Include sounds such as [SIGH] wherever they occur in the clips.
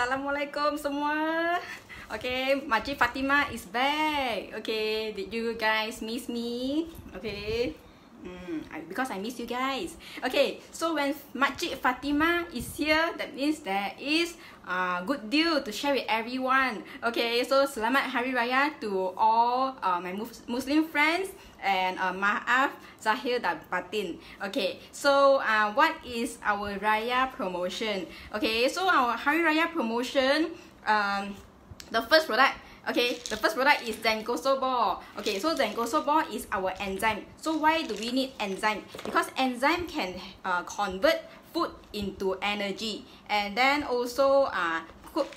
Assalamualaikum semua. Okay, Makcik Fatima is back. Okay, did you guys miss me? Okay. Mm, because I miss you guys. Okay, so when Makcik Fatima is here, that means there is a uh, good deal to share with everyone. Okay, so Selamat Hari Raya to all uh, my Muslim friends and uh, Maaf Zahir dan Batin. Okay, so uh, what is our Raya promotion? Okay, so our Hari Raya promotion, um, the first product Okay, the first product is Zencoso Okay, so Zencoso is our enzyme. So why do we need enzyme? Because enzyme can uh, convert food into energy and then also uh,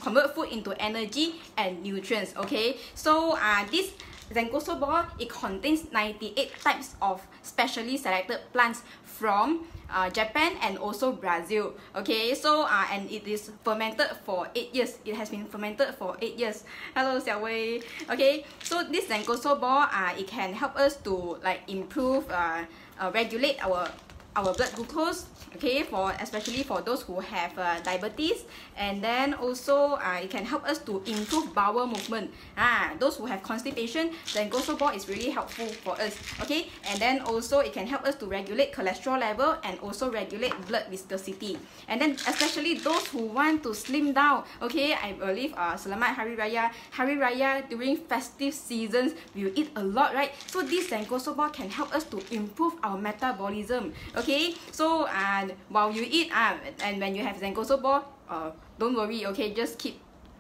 convert food into energy and nutrients. Okay, so uh, this Zencoso it contains 98 types of specially selected plants from uh, Japan and also Brazil. Okay, so uh, and it is fermented for 8 years. It has been fermented for 8 years. Hello, Xiao Wei. Okay, so this Zencoso ball, uh, it can help us to like improve, uh, uh, regulate our our blood glucose okay for especially for those who have uh, diabetes. And then also uh, it can help us to improve bowel movement. Ah those who have constipation then ball is really helpful for us okay? And then also it can help us to regulate cholesterol level and also regulate blood viscosity. And then especially those who want to slim down okay? I believe uh selamat hari raya. Hari raya during festive seasons we eat a lot right? So this ball can help us to improve our metabolism okay okay? So uh, while you eat uh, and when you have zencoso ball uh, don't worry okay? Just keep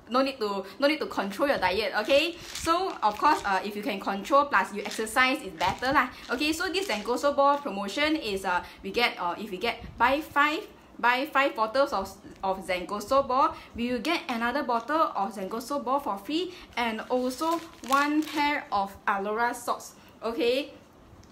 no need to no need to control your diet okay? So of course uh, if you can control plus you exercise is better lah okay? So this zencoso ball promotion is uh we get uh if we get buy five buy five bottles of of Zencoso ball, we will get another bottle of Zencoso ball for free and also one pair of Aulora socks. Okay,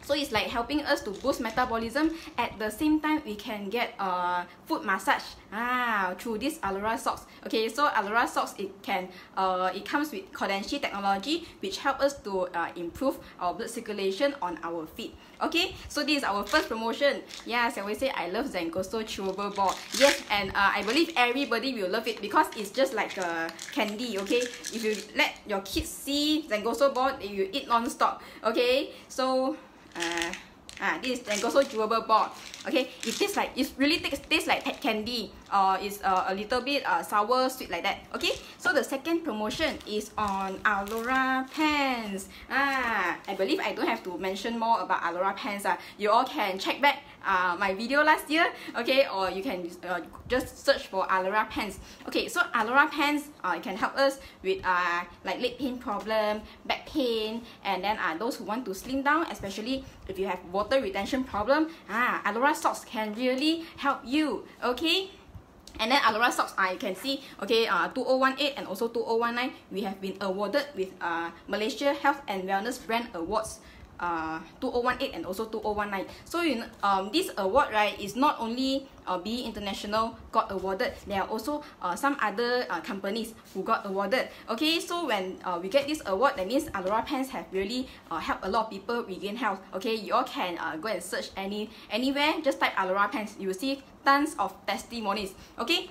so it's like helping us to boost metabolism. At the same time we can get a uh, foot massage. Ah through this Aulora socks. Okay so Aulora socks it can uh it comes with Kodenshi technology which help us to uh, improve our blood circulation on our feet. Okay so this is our first promotion. Yes I always say I love Zencoso chewable ball. Yes and uh, I believe everybody will love it because it's just like a candy okay? If you let your kids see Zencoso ball you eat non-stop. Okay so uh, ah, this is also chewable ball. Okay, it tastes like it really tastes, like candy uh, it's uh, a little bit uh, sour sweet like that. Okay, so the second promotion is on Aulora pens. Ah, I believe I don't have to mention more about Aulora pens. Ah, you all can check back uh, my video last year okay or you can uh, just search for Aulora pens okay so Aulora pens uh, can help us with uh, like leg pain problem back pain and then uh, those who want to slim down especially if you have water retention problem ah, Aulora socks can really help you okay and then Aulora socks, you can see, okay, uh, 2018 and also 2019, we have been awarded with uh, Malaysia Health and Wellness Brand Awards uh, 2018 and also 2019. So you know, um, this award right is not only uh, BE International got awarded, there are also uh, some other uh, companies who got awarded. Okay, so when uh, we get this award, that means Aulora Pens have really uh, helped a lot of people regain health. Okay, you all can uh, go and search any anywhere, just type Aulora Pens, you will see tons of testimonies. Okay,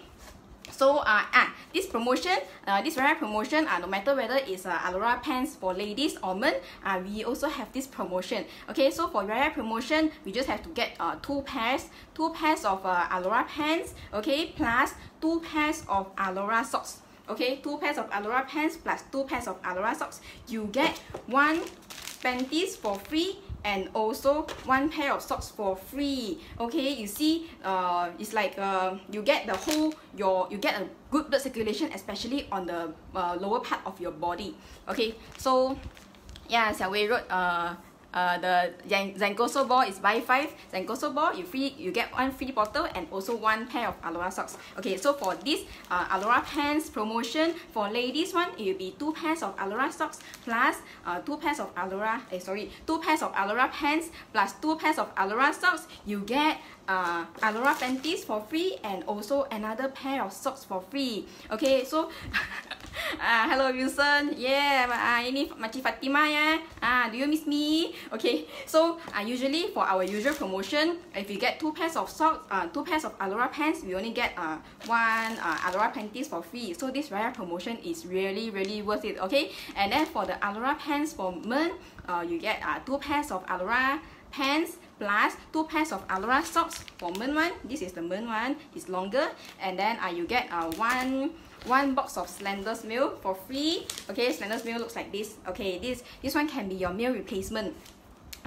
so uh, ah, this promotion, uh, this rare promotion, uh, no matter whether it's uh, Aulora pants for ladies or men, uh, we also have this promotion. Okay, so for rare promotion, we just have to get uh, two pairs, two pairs of uh, Aulora pants, okay, plus two pairs of Aulora socks. Okay, two pairs of Aulora pants plus two pairs of Aulora socks. You get one panties for free and also one pair of socks for free. Okay you see uh it's like uh you get the whole your you get a good blood circulation especially on the uh, lower part of your body. Okay so yeah Xiao Wei wrote uh uh, the Zencoso ball is buy five. Zencoso ball you free you get one free bottle and also one pair of Aulora socks. Okay so for this uh, Aulora pants promotion for ladies one it will be two pairs of Aulora socks plus uh, two pairs of Aulora eh, sorry two pairs of Aulora pants plus two pairs of Aulora socks. You get uh, Aulora panties for free and also another pair of socks for free. Okay so [LAUGHS] [LAUGHS] Ah, hello Wilson. Yeah, uh, ini Makcik Fatima ya. Ah, do you miss me? Okay. So, uh, usually for our usual promotion, if you get two pairs of socks, uh, two pairs of Aulora pants, we only get uh one uh, Aulora panties for free. So this rare promotion is really really worth it. Okay. And then for the Aulora pants for men, uh, you get uh two pairs of Aulora pants plus two pairs of Aulora socks for men one. This is the men one. It's longer. And then uh, you get uh one one box of Slender's meal for free. Okay, Slender's meal looks like this. Okay, this this one can be your meal replacement.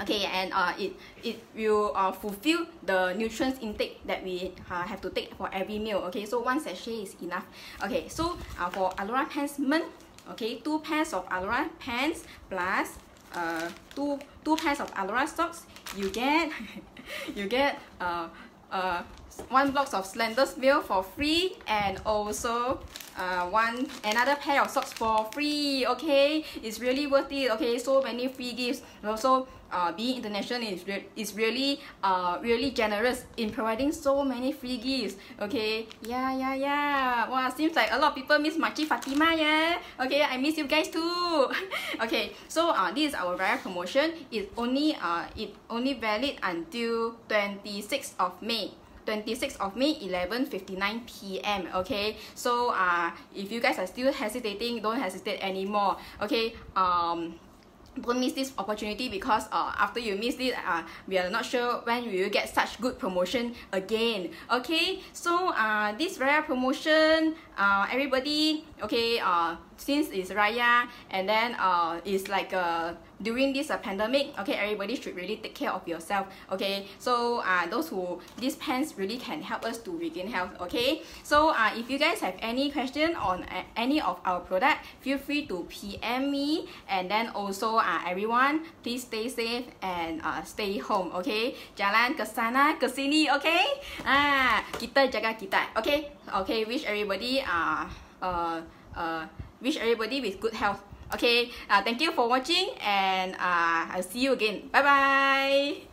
Okay, and uh, it it will uh, fulfill the nutrients intake that we uh, have to take for every meal. Okay, so one sachet is enough. Okay, so uh, for Aulora pants men, okay, two pairs of Aulora pants plus uh, two two pairs of Aulora socks. You get [LAUGHS] you get uh, uh, one box of Slender's meal for free and also uh, one another pair of socks for free okay? It's really worth it okay? So many free gifts. Also uh, BE International is, re is really uh, really generous in providing so many free gifts okay? Yeah yeah yeah. Wow seems like a lot of people miss Makcik Fatima yeah. Okay I miss you guys too. [LAUGHS] Okay so uh, this is our rare promotion. It's only uh, it only valid until 26th of May 26th of May 11:59 p.m. okay so uh if you guys are still hesitating don't hesitate anymore okay um don't miss this opportunity because uh, after you miss it uh, we are not sure when we will get such good promotion again okay so uh, this rare promotion uh, everybody okay uh, since it's Raya and then uh, it's like uh, during this uh, pandemic okay everybody should really take care of yourself okay? So uh, those who these pants really can help us to regain health okay? So uh, if you guys have any question on uh, any of our product feel free to PM me. And then also uh, everyone please stay safe and uh, stay home okay? Jalan ke sana ke sini okay? Ah kita jaga kita okay? Okay wish everybody uh, uh, uh, wish everybody with good health okay uh, thank you for watching and uh, I'll see you again. Bye bye